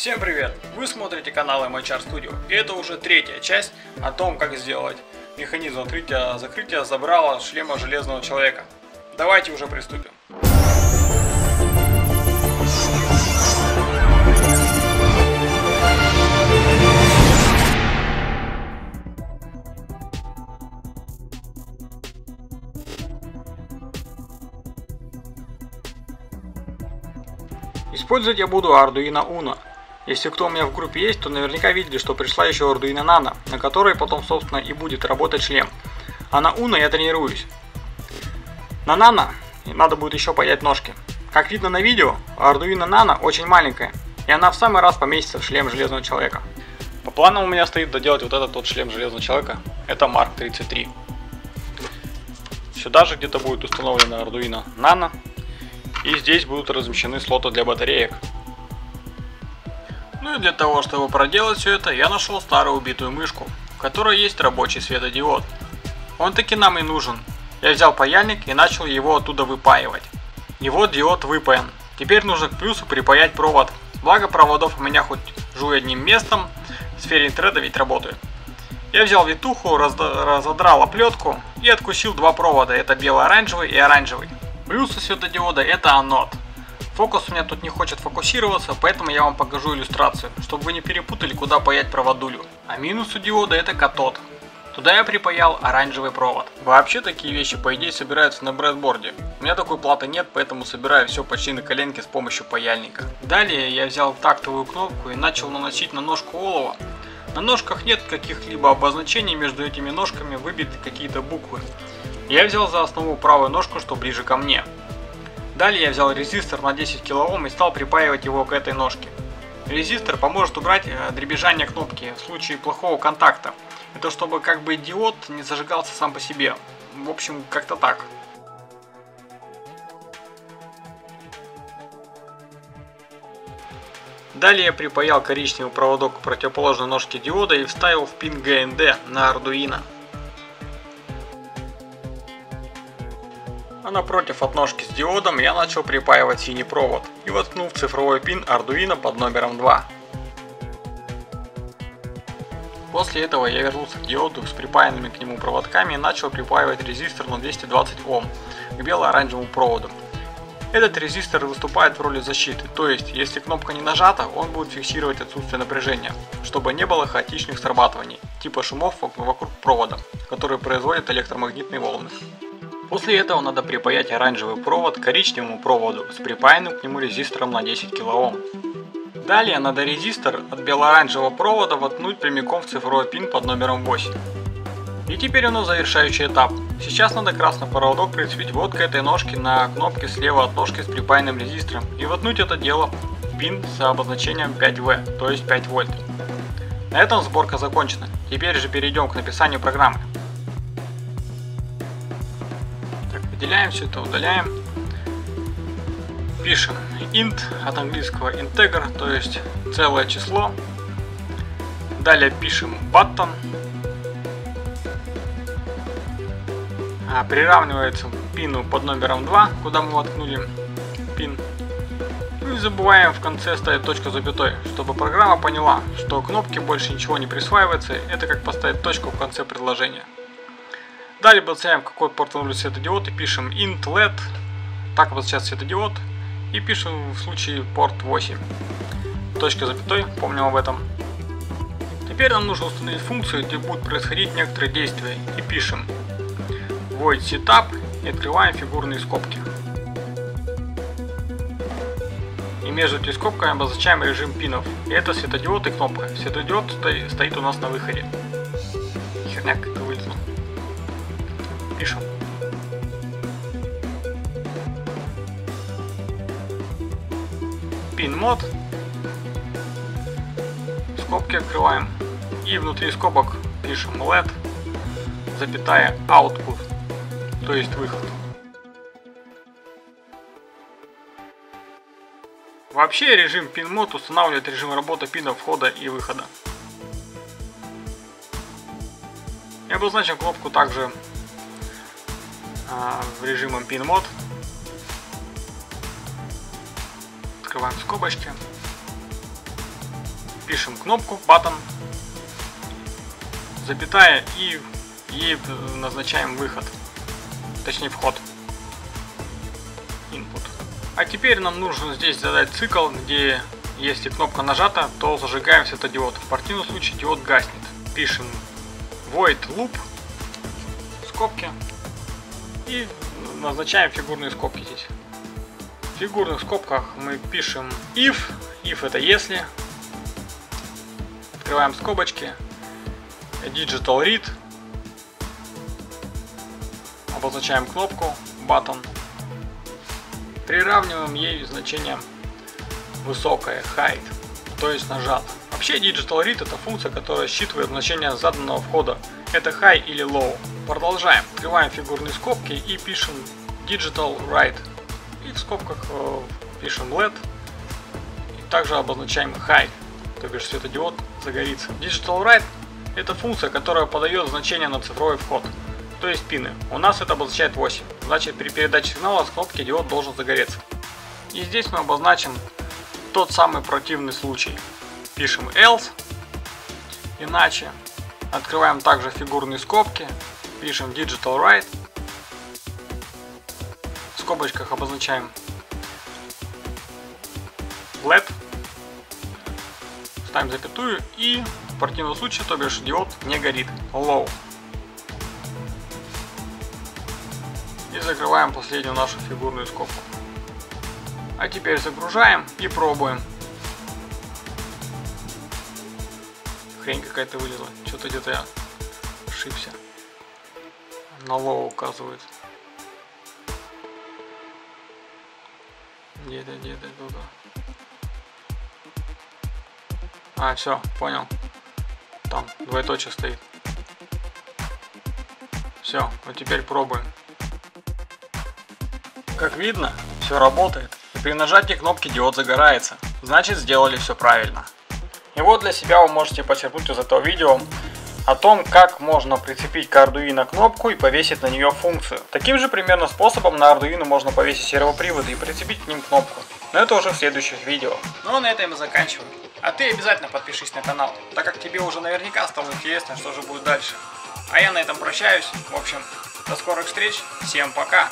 Всем привет! Вы смотрите канал MHR Studio и это уже третья часть о том, как сделать механизм открытия-закрытия забрала шлема Железного Человека. Давайте уже приступим. Использовать я буду Arduino Uno. Если кто у меня в группе есть, то наверняка видели, что пришла еще Arduino Nano, на которой потом, собственно, и будет работать шлем. А на Uno я тренируюсь. На Nano надо будет еще поднять ножки. Как видно на видео, Arduino Nano очень маленькая, и она в самый раз поместится в шлем Железного Человека. По планам у меня стоит доделать вот этот вот шлем Железного Человека, это Mark 33. Сюда же где-то будет установлена Arduino Nano, и здесь будут размещены слоты для батареек. Ну и для того, чтобы проделать все это, я нашел старую убитую мышку, в которой есть рабочий светодиод. Он таки нам и нужен. Я взял паяльник и начал его оттуда выпаивать. И вот диод выпаян. Теперь нужно к плюсу припаять провод. Благо проводов у меня хоть жуй одним местом, в сфере интернета ведь работает. Я взял витуху, разодрал оплетку и откусил два провода, это бело-оранжевый и оранжевый. Плюсы светодиода это анод. Фокус у меня тут не хочет фокусироваться, поэтому я вам покажу иллюстрацию, чтобы вы не перепутали, куда паять проводулю. А минус у диода это катод. Туда я припаял оранжевый провод. Вообще такие вещи по идее собираются на брэдборде. У меня такой платы нет, поэтому собираю все почти на коленке с помощью паяльника. Далее я взял тактовую кнопку и начал наносить на ножку олова. На ножках нет каких-либо обозначений, между этими ножками выбиты какие-то буквы. Я взял за основу правую ножку, что ближе ко мне. Далее я взял резистор на 10 кОм и стал припаивать его к этой ножке. Резистор поможет убрать э, дребезжание кнопки в случае плохого контакта. Это чтобы как бы диод не зажигался сам по себе. В общем, как-то так. Далее я припаял коричневый проводок к противоположной ножке диода и вставил в пин GND на Arduino. А напротив от ножки с диодом я начал припаивать синий провод и воткнул в цифровой пин Arduino под номером 2. После этого я вернулся к диоду с припаянными к нему проводками и начал припаивать резистор на 220 Ом к бело-оранжевому проводу. Этот резистор выступает в роли защиты, то есть, если кнопка не нажата, он будет фиксировать отсутствие напряжения, чтобы не было хаотичных срабатываний, типа шумов вокруг провода, которые производят электромагнитные волны. После этого надо припаять оранжевый провод к коричневому проводу с припаянным к нему резистором на 10 кОм. Далее надо резистор от бело-оранжевого провода воткнуть прямиком в цифровой пин под номером 8. И теперь у нас завершающий этап. Сейчас надо красный проводок прицепить вот к этой ножке на кнопке слева от ножки с припаянным резистором и воткнуть это дело в пин с обозначением 5В, то есть 5 вольт. На этом сборка закончена. Теперь же перейдем к написанию программы. Выделяем все это, удаляем. Пишем int от английского integer, то есть целое число. Далее пишем button. А, приравнивается пину под номером 2, куда мы воткнули пин. Ну и забываем в конце ставить точку запятой, чтобы программа поняла, что кнопке больше ничего не присваивается. Это как поставить точку в конце предложения. Далее обозначаем, какой порт установлен светодиод и пишем int led, так обозначается светодиод, и пишем в случае порт 8. Точка запятой, помним об этом. Теперь нам нужно установить функцию, где будут происходить некоторые действия, и пишем void setup и открываем фигурные скобки. И между этими скобками обозначаем режим пинов. И это светодиод и кнопка. Светодиод стоит у нас на выходе. Херня как-то пишем. Pin мод. Скобки открываем. И внутри скобок пишем LED, запятая output, то есть выход. Вообще режим pin мод устанавливает режим работы пинов входа и выхода. Я обозначил кнопку также режимом pin мод. Открываем скобочки. пишем кнопку button, запятая и ей назначаем выход, точнее вход, input. А теперь нам нужно здесь задать цикл, где если кнопка нажата, то зажигаем светодиод. В противном случае диод гаснет. Пишем void loop, скобки и назначаем фигурные скобки здесь. В фигурных скобках мы пишем if, if это если, открываем скобочки, digital read, обозначаем кнопку button, приравниваем ей значение высокое height, то есть нажат. Вообще Digital Read это функция, которая считывает значение заданного входа. Это high или low. Продолжаем. Открываем фигурные скобки и пишем Digital Write. И в скобках э, пишем LED. И также обозначаем high, то бишь светодиод загорится. Digital Write это функция, которая подает значение на цифровой вход, то есть пины. У нас это обозначает 8. Значит при передаче сигнала с кнопки диод должен загореться. И здесь мы обозначим тот самый противный случай. Пишем else, иначе. Открываем также фигурные скобки, пишем digital write. В скобочках обозначаем LED. Ставим запятую и в противном случае, то бишь диод не горит. Low. И закрываем последнюю нашу фигурную скобку. А теперь загружаем и пробуем. Хрень какая-то вылезла. Что-то где-то я ошибся. На low указывает. Где-то, где-то, туда. А, все, понял. Там двоеточие стоит. Все, вот теперь пробуем. Как видно, все работает. При нажатии кнопки диод загорается, значит сделали все правильно. И вот для себя вы можете почерпнуть из этого видео о том, как можно прицепить к Arduino кнопку и повесить на нее функцию. Таким же примерно способом на Arduino можно повесить сервоприводы и прицепить к ним кнопку. Но это уже в следующих видео. Ну а на этом мы заканчиваем. А ты обязательно подпишись на канал, так как тебе уже наверняка стало интересно, что же будет дальше. А я на этом прощаюсь. В общем, до скорых встреч. Всем пока.